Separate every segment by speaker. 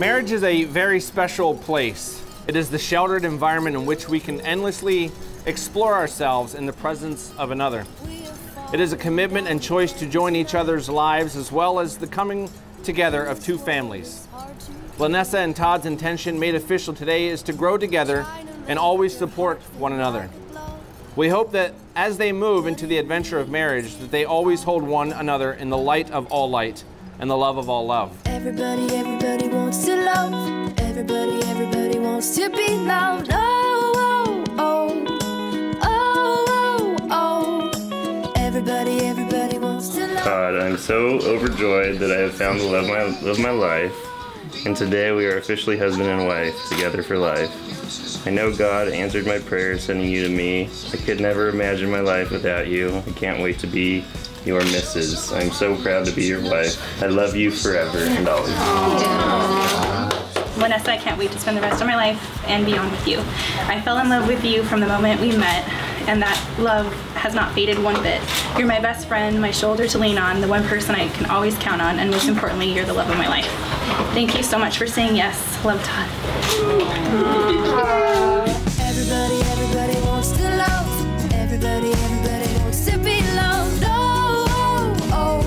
Speaker 1: Marriage is a very special place. It is the sheltered environment in which we can endlessly explore ourselves in the presence of another. It is a commitment and choice to join each other's lives as well as the coming together of two families. Lynessa and Todd's intention made official today is to grow together and always support one another. We hope that as they move into the adventure of marriage, that they always hold one another in the light of all light and the love of all love.
Speaker 2: Everybody, everybody wants to love. Everybody, everybody wants to be loved. Oh, oh, oh, oh, oh, oh. Everybody, everybody wants to love.
Speaker 3: Todd, I'm so overjoyed that I have found the love of my, of my life, and today we are officially husband and wife, together for life. I know God answered my prayer sending you to me. I could never imagine my life without you. I can't wait to be your missus. I'm so proud to be your wife. I love you forever and always.
Speaker 4: Lynessa, I can't wait to spend the rest of my life and beyond with you. I fell in love with you from the moment we met, and that love has not faded one bit. You're my best friend, my shoulder to lean on, the one person I can always count on, and most importantly, you're the love of my life. Thank you so much for saying yes. Love Todd.
Speaker 2: Everybody, everybody wants to love. Everybody, everybody wants to be loved. Oh, oh,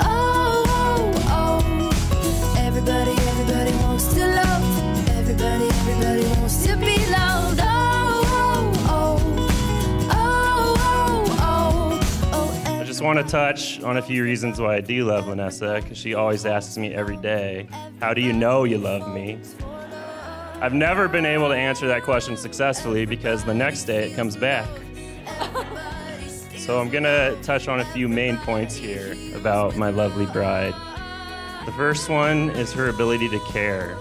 Speaker 2: oh, oh. Everybody, everybody wants to love. Everybody, everybody wants to be loved.
Speaker 3: Want to touch on a few reasons why I do love Lynessa, because she always asks me every day, How do you know you love me? I've never been able to answer that question successfully because the next day it comes back. So I'm gonna touch on a few main points here about my lovely bride. The first one is her ability to care.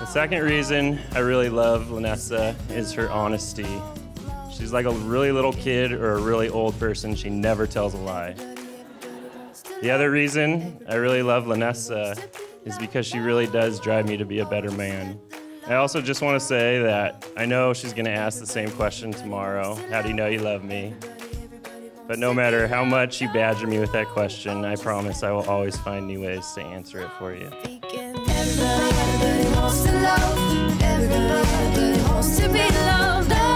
Speaker 3: The second reason I really love Lynessa is her honesty. She's like a really little kid or a really old person. She never tells a lie. The other reason I really love Lynessa is because she really does drive me to be a better man. I also just want to say that I know she's going to ask the same question tomorrow How do you know you love me? But no matter how much you badger me with that question, I promise I will always find new ways to answer it for you.
Speaker 2: Everybody, wants to love. Everybody wants to be loved.